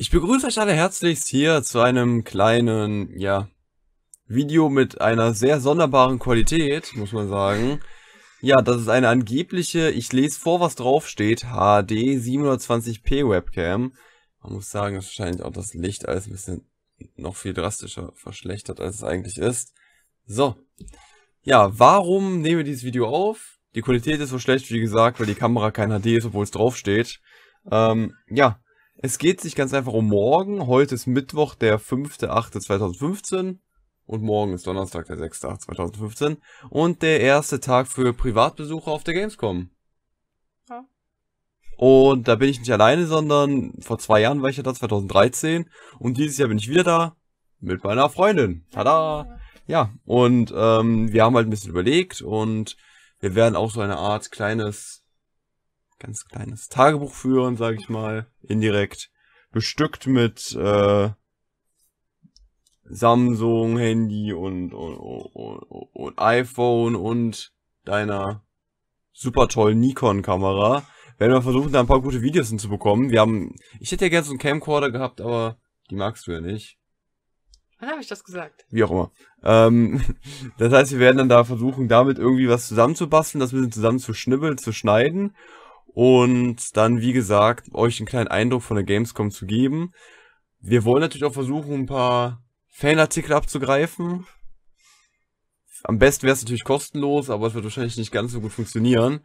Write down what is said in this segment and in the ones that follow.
Ich begrüße euch alle herzlichst hier zu einem kleinen, ja, Video mit einer sehr sonderbaren Qualität, muss man sagen. Ja, das ist eine angebliche, ich lese vor, was draufsteht, HD 720p Webcam. Man muss sagen, dass wahrscheinlich auch das Licht alles ein bisschen noch viel drastischer verschlechtert, als es eigentlich ist. So. Ja, warum nehmen wir dieses Video auf? Die Qualität ist so schlecht, wie gesagt, weil die Kamera kein HD ist, obwohl es draufsteht. Ähm, ja, es geht sich ganz einfach um morgen. Heute ist Mittwoch, der 5.8.2015. Und morgen ist Donnerstag, der 6.8.2015. Und der erste Tag für Privatbesucher auf der Gamescom. Ja. Und da bin ich nicht alleine, sondern vor zwei Jahren war ich ja da, 2013. Und dieses Jahr bin ich wieder da. Mit meiner Freundin. Tada! Ja, und ähm, wir haben halt ein bisschen überlegt und wir werden auch so eine Art kleines ganz kleines Tagebuch führen, sage ich mal, indirekt, bestückt mit äh, Samsung, Handy und, und, und, und iPhone und deiner super tollen Nikon-Kamera. Werden wir versuchen, da ein paar gute Videos hinzubekommen. Wir haben, ich hätte ja gerne so einen Camcorder gehabt, aber die magst du ja nicht. Wann habe ich das gesagt? Wie auch immer. Ähm, das heißt, wir werden dann da versuchen, damit irgendwie was zusammenzubasteln, das ein bisschen zusammen zu schnibbeln, zu schneiden und dann, wie gesagt, euch einen kleinen Eindruck von der Gamescom zu geben. Wir wollen natürlich auch versuchen, ein paar Fanartikel abzugreifen. Am besten wäre es natürlich kostenlos, aber es wird wahrscheinlich nicht ganz so gut funktionieren.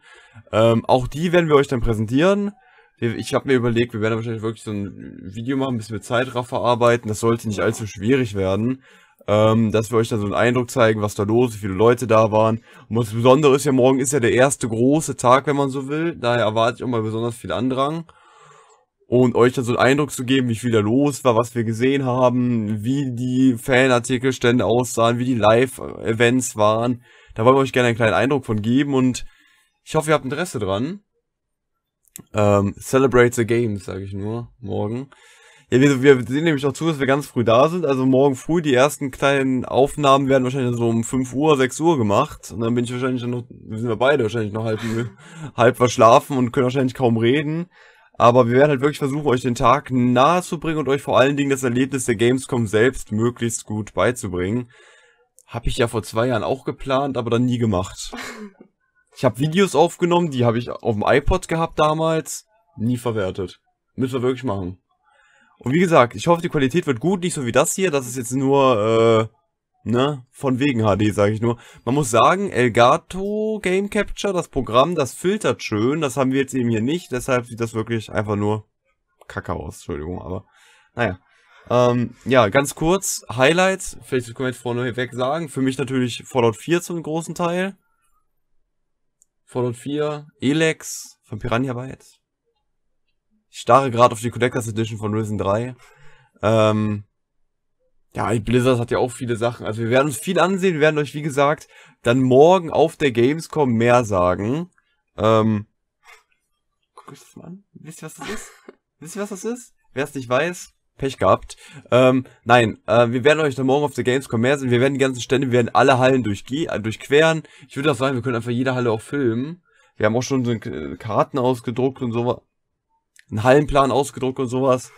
Ähm, auch die werden wir euch dann präsentieren. Ich habe mir überlegt, wir werden wahrscheinlich wirklich so ein Video machen, ein bisschen mit Zeitraffer arbeiten. Das sollte nicht allzu schwierig werden ähm, dass wir euch dann so einen Eindruck zeigen, was da los ist, wie viele Leute da waren. Und was Besondere ist ja, morgen ist ja der erste große Tag, wenn man so will. Daher erwarte ich auch mal besonders viel Andrang. Und euch dann so einen Eindruck zu geben, wie viel da los war, was wir gesehen haben, wie die Fanartikelstände aussahen, wie die Live-Events waren. Da wollen wir euch gerne einen kleinen Eindruck von geben und ich hoffe, ihr habt Interesse dran. Ähm, celebrate the Games, sage ich nur, morgen. Ja, wir, wir sehen nämlich auch zu, dass wir ganz früh da sind. Also morgen früh, die ersten kleinen Aufnahmen werden wahrscheinlich so um 5 Uhr, 6 Uhr gemacht. Und dann bin ich wahrscheinlich noch, sind wir beide wahrscheinlich noch halb, halb verschlafen und können wahrscheinlich kaum reden. Aber wir werden halt wirklich versuchen, euch den Tag nahe zu bringen und euch vor allen Dingen das Erlebnis der Gamescom selbst möglichst gut beizubringen. Hab ich ja vor zwei Jahren auch geplant, aber dann nie gemacht. Ich habe Videos aufgenommen, die habe ich auf dem iPod gehabt damals, nie verwertet. Müssen wir wirklich machen. Und wie gesagt, ich hoffe, die Qualität wird gut, nicht so wie das hier. Das ist jetzt nur, äh, ne, von wegen HD, sage ich nur. Man muss sagen, Elgato Game Capture, das Programm, das filtert schön. Das haben wir jetzt eben hier nicht. Deshalb sieht das wirklich einfach nur kacke aus. Entschuldigung, aber naja. Ähm, ja, ganz kurz, Highlights, vielleicht können wir jetzt vorneweg sagen. Für mich natürlich Fallout 4 zum großen Teil. Fallout 4, Elex von Piranha Bytes. Ich starre gerade auf die Collectors Edition von Risen 3. Ähm, ja, Blizzard hat ja auch viele Sachen. Also wir werden uns viel ansehen. Wir werden euch, wie gesagt, dann morgen auf der Gamescom mehr sagen. Ähm, guck euch das mal an. Wisst ihr, was das ist? Wisst ihr, was das ist? Wer es nicht weiß, Pech gehabt. Ähm, nein, äh, wir werden euch dann morgen auf der Gamescom mehr sehen. Wir werden die ganzen Stände, wir werden alle Hallen durchge äh, durchqueren. Ich würde auch sagen, wir können einfach jede Halle auch filmen. Wir haben auch schon so Karten ausgedruckt und so einen Hallenplan ausgedruckt und sowas.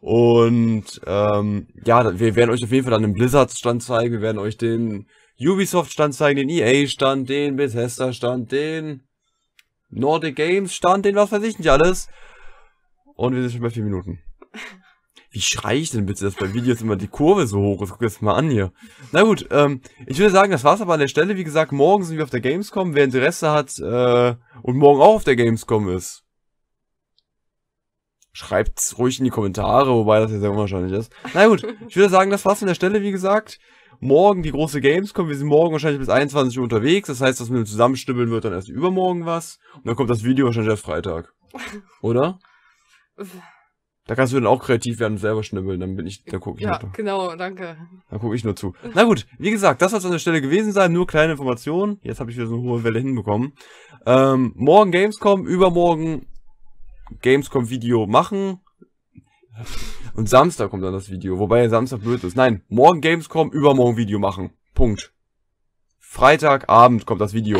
Und ähm, ja, wir werden euch auf jeden Fall dann den Blizzard-Stand zeigen, wir werden euch den Ubisoft-Stand zeigen, den EA-Stand, den Bethesda-Stand, den Nordic Games-Stand, den was weiß ich nicht alles. Und wir sind schon bei vier Minuten. Wie schrei ich denn bitte, dass bei Videos immer die Kurve so hoch ist? Guck jetzt mal an hier. Na gut, ähm, ich würde sagen, das war's aber an der Stelle. Wie gesagt, morgen sind wir auf der Gamescom. Wer Interesse hat äh, und morgen auch auf der Gamescom ist, Schreibt's ruhig in die Kommentare, wobei das ja sehr unwahrscheinlich ist. Na gut, ich würde sagen, das war's an der Stelle, wie gesagt. Morgen die große Gamescom. Wir sind morgen wahrscheinlich bis 21 Uhr unterwegs. Das heißt, dass wir zusammenstibbeln wird dann erst übermorgen was. Und dann kommt das Video wahrscheinlich erst Freitag. Oder? Da kannst du dann auch kreativ werden und selber schnibbeln, dann bin ich, da gucke ich Ja, nur. genau, danke. Da gucke ich nur zu. Na gut, wie gesagt, das soll es an der Stelle gewesen sein, nur kleine Informationen. Jetzt habe ich wieder so eine hohe Welle hinbekommen. Ähm, morgen Gamescom, übermorgen Gamescom-Video machen. Und Samstag kommt dann das Video, wobei Samstag blöd ist. Nein, morgen Gamescom, übermorgen Video machen. Punkt. Freitagabend kommt das Video.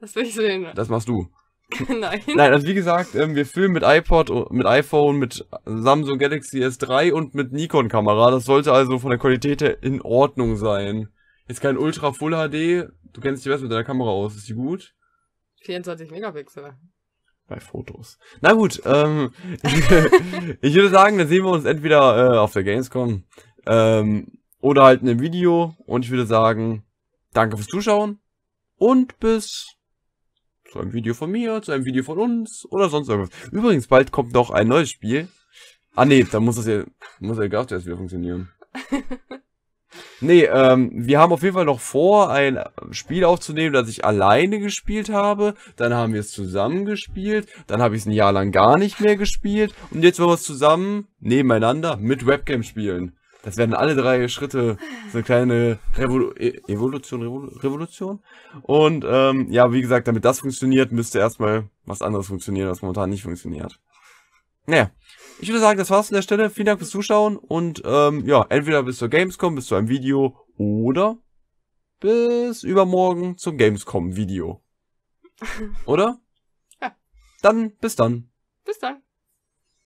Das will ich sehen. Das machst du. Nein. Nein, also wie gesagt, ähm, wir filmen mit iPod, o- mit iPhone, mit Samsung Galaxy S3 und mit Nikon-Kamera. Das sollte also von der Qualität her in Ordnung sein. Jetzt kein Ultra Full HD. Du kennst dich besser mit deiner Kamera aus. Ist die gut? 24 Megapixel. Bei Fotos. Na gut, ähm, ich würde sagen, dann sehen wir uns entweder äh, auf der Gamescom ähm, oder halt in einem Video. Und ich würde sagen, danke fürs Zuschauen und bis zu einem Video von mir, zu einem Video von uns oder sonst irgendwas. Übrigens, bald kommt noch ein neues Spiel. Ah nee, da muss das ja, muss der Gas erst wieder funktionieren. Nee, ähm, wir haben auf jeden Fall noch vor, ein Spiel aufzunehmen, das ich alleine gespielt habe. Dann haben wir es zusammen gespielt. Dann habe ich es ein Jahr lang gar nicht mehr gespielt. Und jetzt wollen wir es zusammen, nebeneinander, mit Webcam spielen. Das werden alle drei Schritte, so eine kleine Revolu E- Evolution, Revolu Revolution. Und ähm, ja, wie gesagt, damit das funktioniert, müsste erstmal was anderes funktionieren, was momentan nicht funktioniert. Naja, ich würde sagen, das war's an der Stelle. Vielen Dank fürs Zuschauen und ähm, ja, entweder bis zur Gamescom, bis zu einem Video oder bis übermorgen zum Gamescom-Video. Oder? Ja. Dann, bis dann. Bis dann.